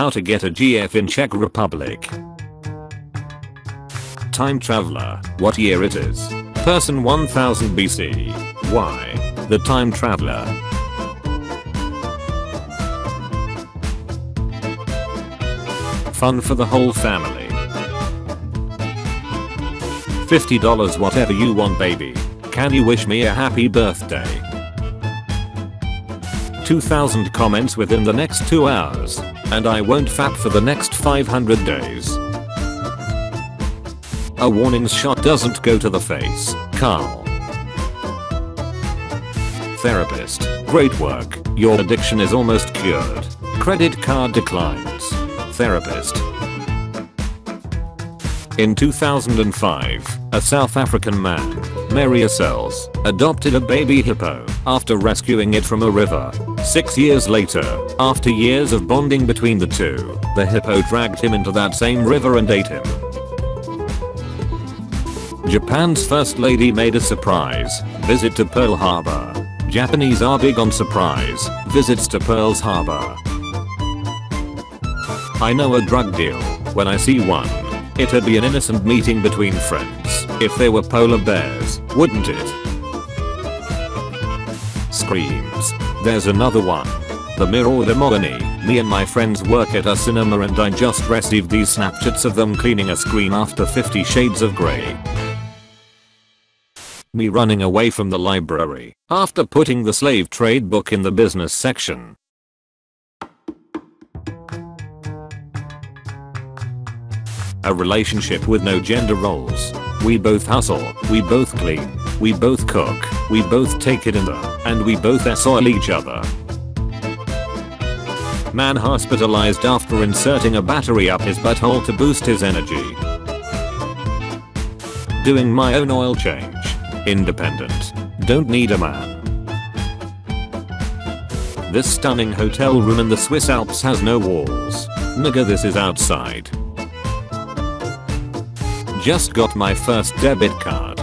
How to get a GF in Czech Republic. Time traveler, what year it is? Person 1000 BC. Why? The time traveler. Fun for the whole family. $50 whatever you want baby. Can you wish me a happy birthday? 2000 comments within the next 2 hours. And I won't fap for the next 500 days. A warning shot doesn't go to the face, Carl. Therapist, great work, your addiction is almost cured. Credit card declines. Therapist. In 2005, a South African man, Marius Els, adopted a baby hippo after rescuing it from a river. Six years later, after years of bonding between the two, the hippo dragged him into that same river and ate him. Japan's first lady made a surprise visit to Pearl Harbor. Japanese are big on surprise visits to Pearl Harbor. I know a drug deal when I see one. It'd be an innocent meeting between friends if they were polar bears, wouldn't it? Screams. There's another one. The Mirror de Morny. Me and my friends work at a cinema and I just received these snapshots of them cleaning a screen after 50 shades of grey. Me running away from the library after putting the slave trade book in the business section. A relationship with no gender roles. We both hustle, we both clean, we both cook, we both take it in the, and we both soil each other. Man hospitalized after inserting a battery up his butthole to boost his energy. Doing my own oil change. Independent. Don't need a man. This stunning hotel room in the Swiss Alps has no walls. Nigga this is outside. Just got my first debit card.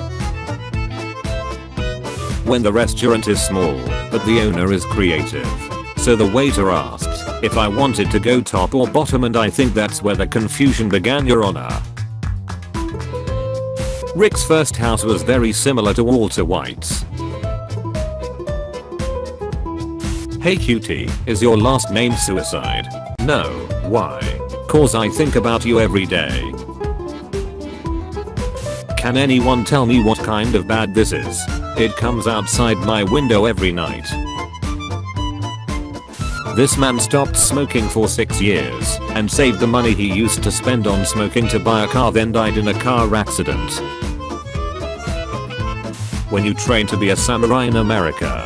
When the restaurant is small, but the owner is creative. So the waiter asked if I wanted to go top or bottom and I think that's where the confusion began your honor. Rick's first house was very similar to Walter White's. Hey cutie, is your last name suicide? No, why? Cause I think about you every day. Can anyone tell me what kind of bad this is? It comes outside my window every night. This man stopped smoking for 6 years and saved the money he used to spend on smoking to buy a car then died in a car accident. When you train to be a samurai in America.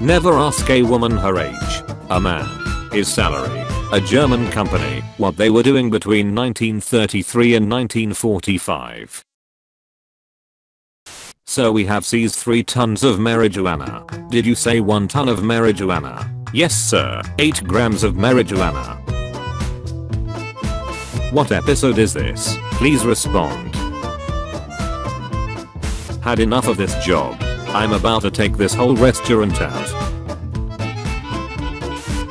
Never ask a woman her age, a man, his salary, a German company, what they were doing between 1933 and 1945. So we have seized 3 tons of marijuana. Did you say 1 ton of marijuana? Yes sir, 8 grams of marijuana. What episode is this? Please respond. Had enough of this job. I'm about to take this whole restaurant out.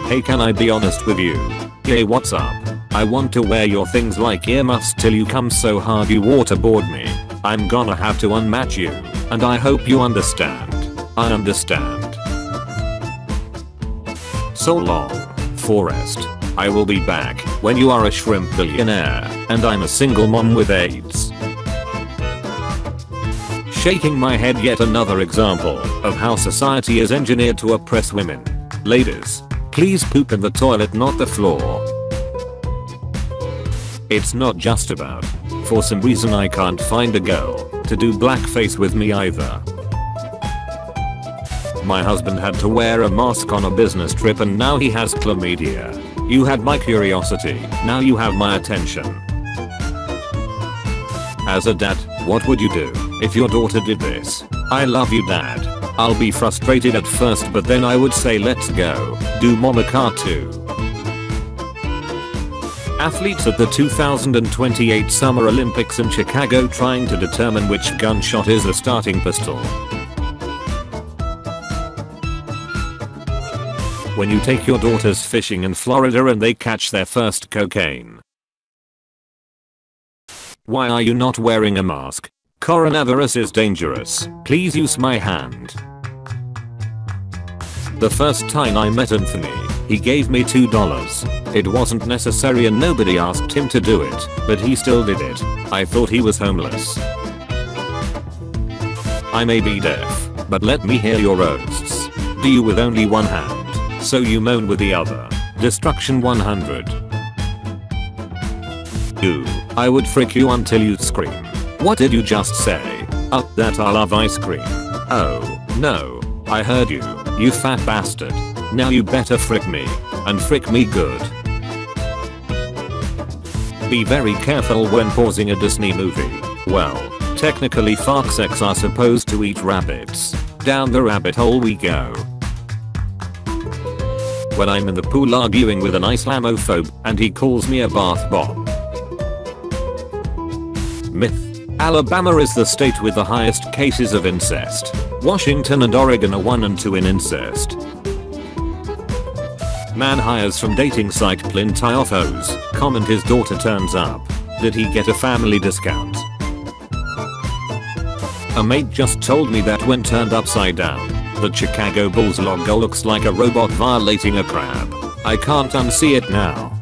Hey can I be honest with you? Hey what's up? I want to wear your things like earmuffs till you come so hard you waterboard me. I'm gonna have to unmatch you. And I hope you understand. I understand. So long, Forrest. I will be back when you are a shrimp billionaire and I'm a single mom with AIDS. Shaking my head yet another example of how society is engineered to oppress women. Ladies, please poop in the toilet not the floor. It's not just about. For some reason I can't find a girl to do blackface with me either. My husband had to wear a mask on a business trip and now he has chlamydia. You had my curiosity, now you have my attention. As a dad, what would you do if your daughter did this? I love you dad. I'll be frustrated at first but then I would say let's go, do car too. Athletes at the 2028 Summer Olympics in Chicago trying to determine which gunshot is the starting pistol. when you take your daughters fishing in Florida and they catch their first cocaine. Why are you not wearing a mask? Coronavirus is dangerous. Please use my hand. The first time I met Anthony, he gave me $2. It wasn't necessary and nobody asked him to do it, but he still did it. I thought he was homeless. I may be deaf, but let me hear your roasts. Do you with only one hand, so you moan with the other. Destruction 100. Ooh, I would frick you until you scream. What did you just say? Uh, that I love ice cream. Oh, no. I heard you, you fat bastard. Now you better frick me. And frick me good. Be very careful when pausing a Disney movie. Well, technically Foxx are supposed to eat rabbits. Down the rabbit hole we go. When I'm in the pool arguing with an Islamophobe and he calls me a bath bomb. Myth. Alabama is the state with the highest cases of incest. Washington and Oregon are 1 and 2 in incest. Man hires from dating site Plenty of Fish. Comment his daughter turns up. Did he get a family discount? A mate just told me that when turned upside down, the Chicago Bulls logo looks like a robot violating a crab. I can't unsee it now.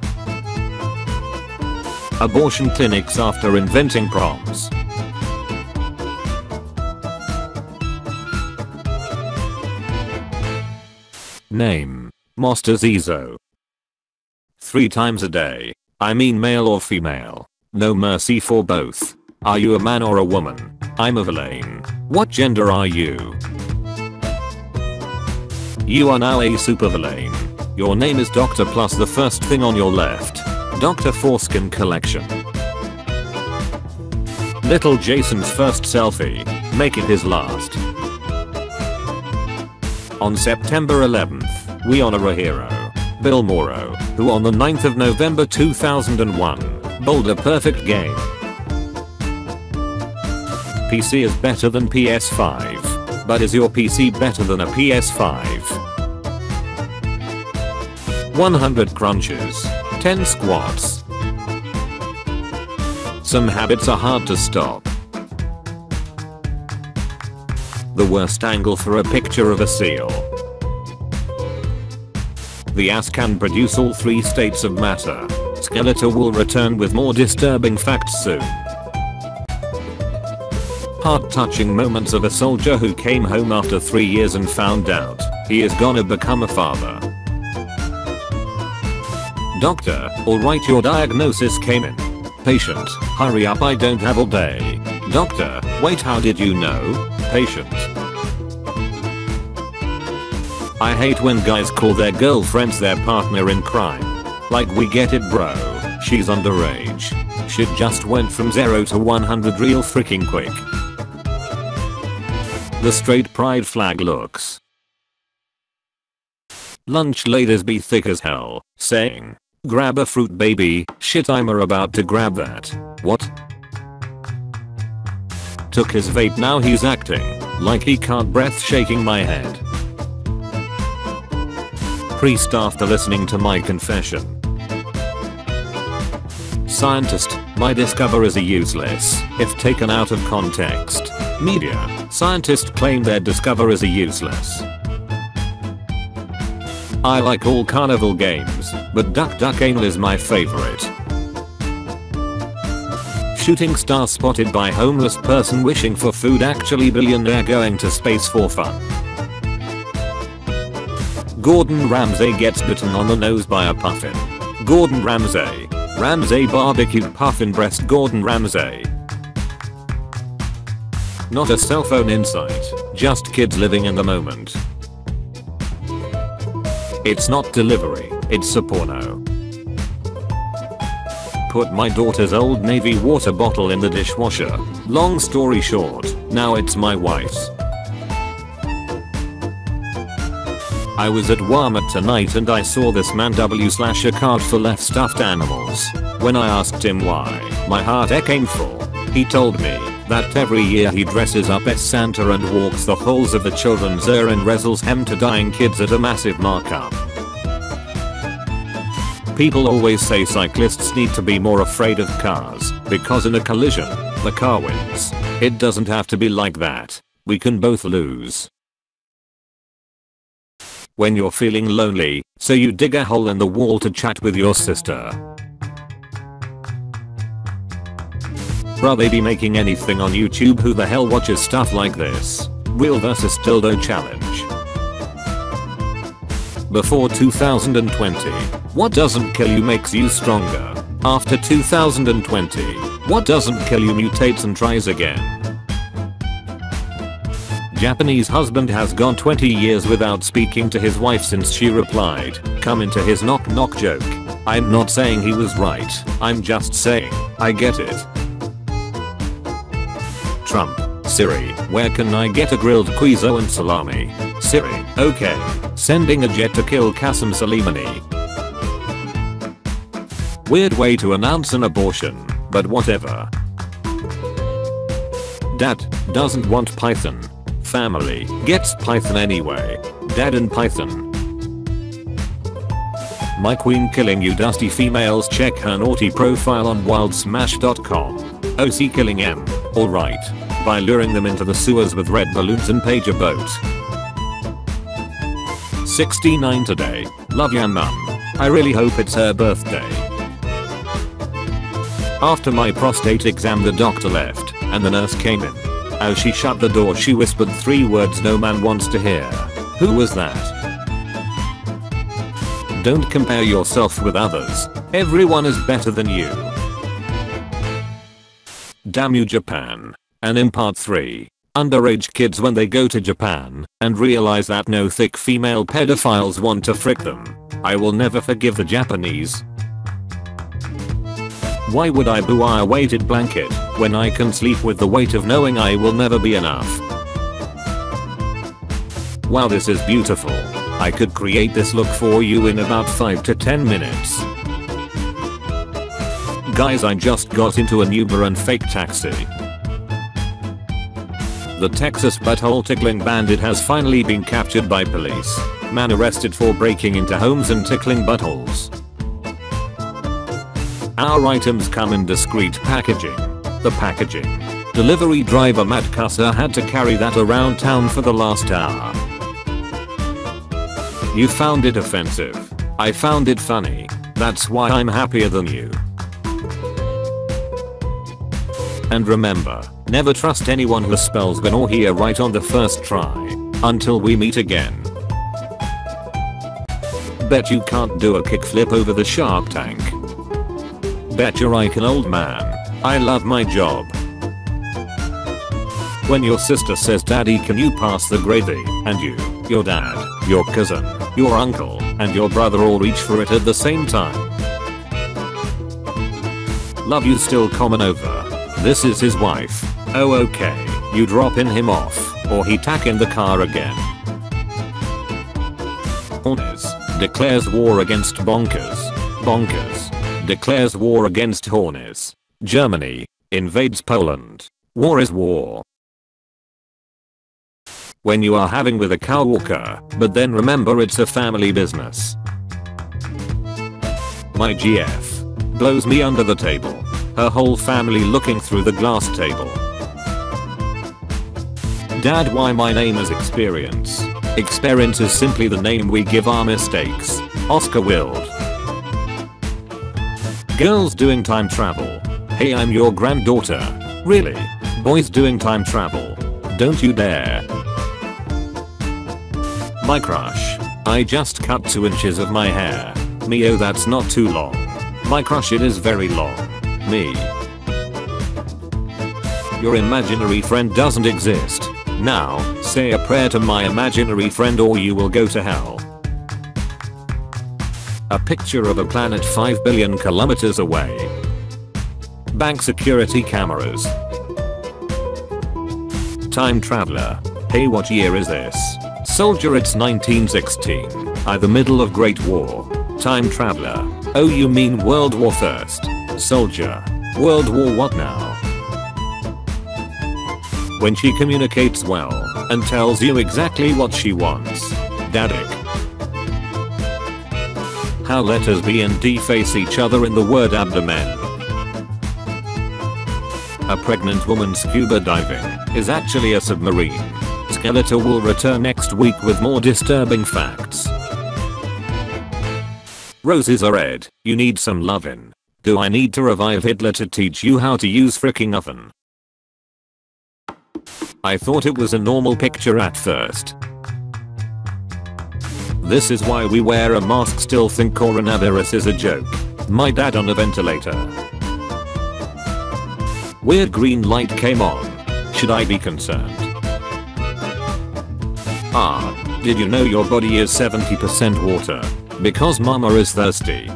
Abortion clinics after inventing proms. Name. Master Zizo. Three times a day. I mean male or female. No mercy for both. Are you a man or a woman? I'm a villain. What gender are you? You are now a super supervillain. Your name is Doctor plus the first thing on your left. Dr. Foreskin Collection. Little Jason's first selfie. Make it his last. On September 11th, we honor a hero, Bill Morrow, who on the 9th of November 2001, bowled a perfect game. PC is better than PS5. But is your PC better than a PS5? 100 crunches. 10 squats. Some habits are hard to stop. The worst angle for a picture of a seal. The ass can produce all three states of matter. Skeletor will return with more disturbing facts soon. Heart-touching moments of a soldier who came home after 3 years and found out he is gonna become a father. Doctor, alright your diagnosis came in. Patient, hurry up I don't have all day. Doctor, wait how did you know? Patient. I hate when guys call their girlfriends their partner in crime. Like we get it bro, she's underage. Shit just went from 0 to 100 real freaking quick. The straight pride flag looks. Lunch ladies be thick as hell, saying, grab a fruit baby, shit I'm about to grab that. What? Took his vape now he's acting, like he can't breath shaking my head priest after listening to my confession. Scientist, my discoveries are useless if taken out of context. Media, scientists claim their discoveries are useless. I like all carnival games, but Duck Duck Anal is my favorite. Shooting star spotted by homeless person wishing for food actually billionaire going to space for fun. Gordon Ramsay gets bitten on the nose by a puffin. Gordon Ramsay. Ramsay barbecue puffin breast Gordon Ramsay. Not a cell phone insight, just kids living in the moment. It's not delivery, it's a porno. Put my daughter's old navy water bottle in the dishwasher. Long story short, now it's my wife's. I was at Walmart tonight and I saw this man W slash a card for left stuffed animals. When I asked him why, my heart came full. He told me that every year he dresses up as Santa and walks the halls of the children's ear and wrestles hem to dying kids at a massive markup. People always say cyclists need to be more afraid of cars because in a collision, the car wins. It doesn't have to be like that. We can both lose. When you're feeling lonely, so you dig a hole in the wall to chat with your sister. Bruh they be making anything on YouTube who the hell watches stuff like this? Real vs dildo challenge. Before 2020, what doesn't kill you makes you stronger. After 2020, what doesn't kill you mutates and tries again. Japanese husband has gone 20 years without speaking to his wife since she replied, come into his knock knock joke. I'm not saying he was right, I'm just saying, I get it. Trump. Siri, where can I get a grilled quizo and salami? Siri, okay. Sending a jet to kill Qasem Soleimani. Weird way to announce an abortion, but whatever. Dad doesn't want Python. Family gets Python anyway. Dad and Python. My queen killing you dusty females check her naughty profile on wildsmash.com. OC killing M. Alright. By luring them into the sewers with red balloons and pager boat. 69 today. Love ya mum. I really hope it's her birthday. After my prostate exam the doctor left and the nurse came in. As she shut the door she whispered three words no man wants to hear. Who was that? Don't compare yourself with others. Everyone is better than you. Damn you Japan. And in part 3, underage kids when they go to Japan and realize that no thick female pedophiles want to frick them. I will never forgive the Japanese. Why would I buy a weighted blanket when I can sleep with the weight of knowing I will never be enough? Wow this is beautiful. I could create this look for you in about 5 to 10 minutes. Guys I just got into an Uber and fake taxi. The Texas butthole tickling bandit has finally been captured by police. Man arrested for breaking into homes and tickling buttholes. Our items come in discreet packaging. The packaging. Delivery driver Matt Cusser had to carry that around town for the last hour. You found it offensive. I found it funny. That's why I'm happier than you. And remember, never trust anyone who spells here right on the first try. Until we meet again. Bet you can't do a kickflip over the shark tank. Bet you're like an old man. I love my job. When your sister says daddy can you pass the gravy and you, your dad, your cousin, your uncle, and your brother all reach for it at the same time. Love you still coming over. This is his wife. Oh okay, you dropping him off, or he tack in the car again. Hornes declares war against bonkers. Bonkers declares war against Hornes. Germany invades Poland. War is war. When you are having with a cow walker, but then remember it's a family business. My GF blows me under the table. Her whole family looking through the glass table. Dad why my name is Experience. Experience is simply the name we give our mistakes. Oscar Wilde. Girls doing time travel. Hey I'm your granddaughter. Really? Boys doing time travel. Don't you dare. My crush. I just cut 2 inches of my hair. Me oh that's not too long. My crush it is very long. Me. Your imaginary friend doesn't exist. Now, say a prayer to my imaginary friend or you will go to hell. A picture of a planet 5 billion kilometers away. Bank security cameras. Time traveler. Hey what year is this? Soldier it's 1916. I the middle of Great War. Time traveler. Oh you mean World War First. Soldier. World War what now? When she communicates well and tells you exactly what she wants. Daddick. How letters B and D face each other in the word abdomen. A pregnant woman scuba diving is actually a submarine. Skeletor will return next week with more disturbing facts. Roses are red, you need some lovin'. Do I need to revive Hitler to teach you how to use fricking oven? I thought it was a normal picture at first. This is why we wear a mask still think coronavirus is a joke. My dad on a ventilator. Weird green light came on. Should I be concerned? Ah, did you know your body is 70% water? Because mama is thirsty.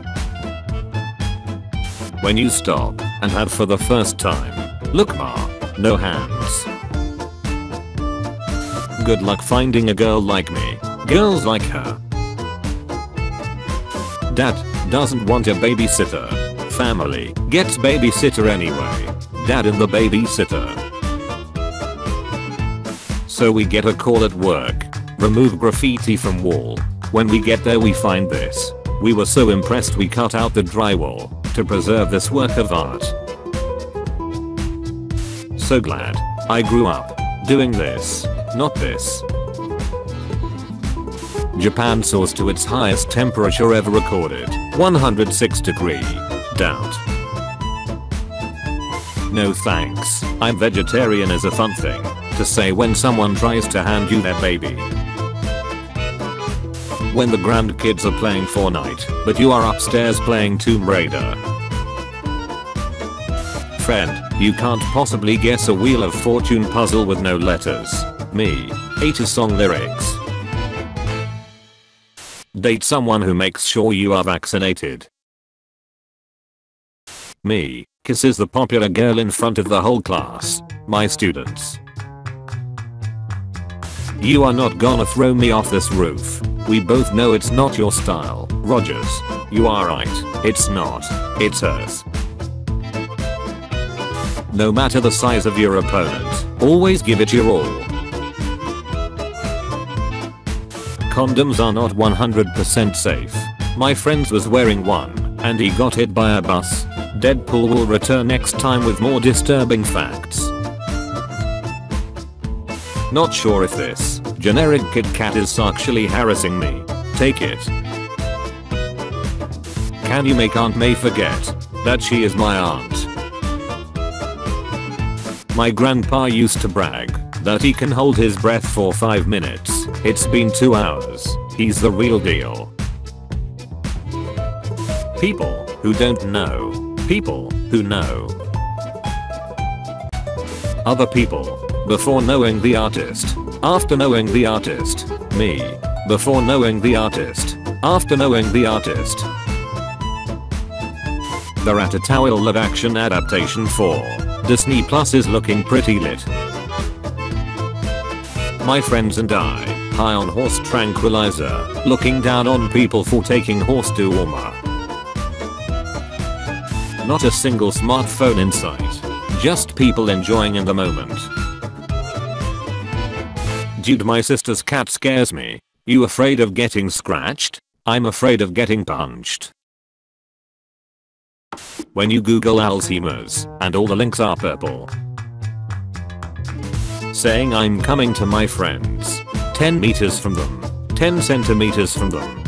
When you stop and have for the first time. Look ma, no hands. Good luck finding a girl like me. Girls like her. Dad doesn't want a babysitter. Family gets babysitter anyway. Dad and the babysitter. So we get a call at work. Remove graffiti from wall. When we get there we find this. We were so impressed we cut out the drywall to preserve this work of art. So glad I grew up doing this, not this. Japan soars to its highest temperature ever recorded, 106 degree. Doubt. No thanks, I'm vegetarian is a fun thing to say when someone tries to hand you their baby. When the grandkids are playing Fortnite, but you are upstairs playing Tomb Raider. Friend, you can't possibly guess a Wheel of Fortune puzzle with no letters. Me. 80 song lyrics. Date someone who makes sure you are vaccinated. Me. Kisses the popular girl in front of the whole class. My students. You are not gonna throw me off this roof. We both know it's not your style, Rogers. You are right. It's not. It's Earth. No matter the size of your opponent, always give it your all. Condoms are not 100% safe. My friend was wearing one, and he got hit by a bus. Deadpool will return next time with more disturbing facts. Not sure if this generic Kit Kat is sexually harassing me. Take it. Can you make Aunt May forget that she is my aunt? My grandpa used to brag that he can hold his breath for 5 minutes. It's been 2 hours. He's the real deal. People who don't know. People who know. Other people. Before knowing the artist. After knowing the artist. Me. Before knowing the artist. After knowing the artist. The Ratatouille live action adaptation for Disney Plus is looking pretty lit. My friends and I, high on horse tranquilizer, looking down on people for taking horse to Walmart. Not a single smartphone in sight. Just people enjoying in the moment. Dude my sister's cat scares me. You afraid of getting scratched? I'm afraid of getting punched. When you google Alzheimer's and all the links are purple. Saying I'm coming to my friends. 10 meters from them. 10 centimeters from them.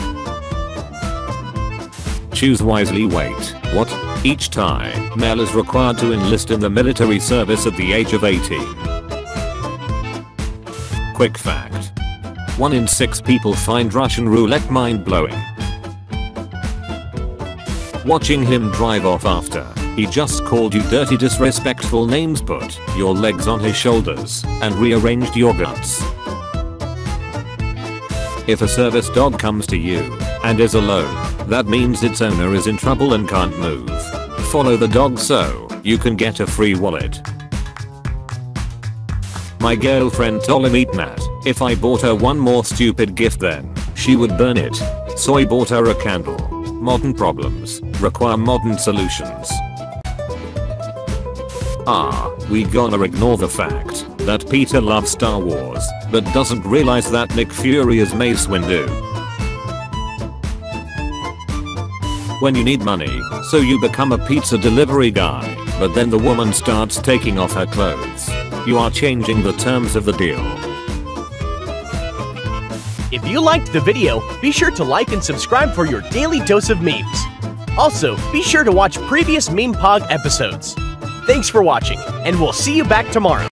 Choose wisely wait. What? Each time, male is required to enlist in the military service at the age of 18. Quick fact. 1 in 6 people find Russian roulette mind-blowing. Watching him drive off after he just called you dirty disrespectful names put your legs on his shoulders and rearranged your guts. If a service dog comes to you and is alone, that means its owner is in trouble and can't move. Follow the dog so you can get a free wallet. My girlfriend told me that if I bought her one more stupid gift then she would burn it. So I bought her a candle. Modern problems require modern solutions. Ah, we gonna ignore the fact that Peter loves Star Wars, but doesn't realize that Nick Fury is Mace Windu. when you need money, so you become a pizza delivery guy, but then the woman starts taking off her clothes. You are changing the terms of the deal. If you liked the video, be sure to like and subscribe for your daily dose of memes. Also, be sure to watch previous Meme Pog episodes. Thanks for watching, and we'll see you back tomorrow.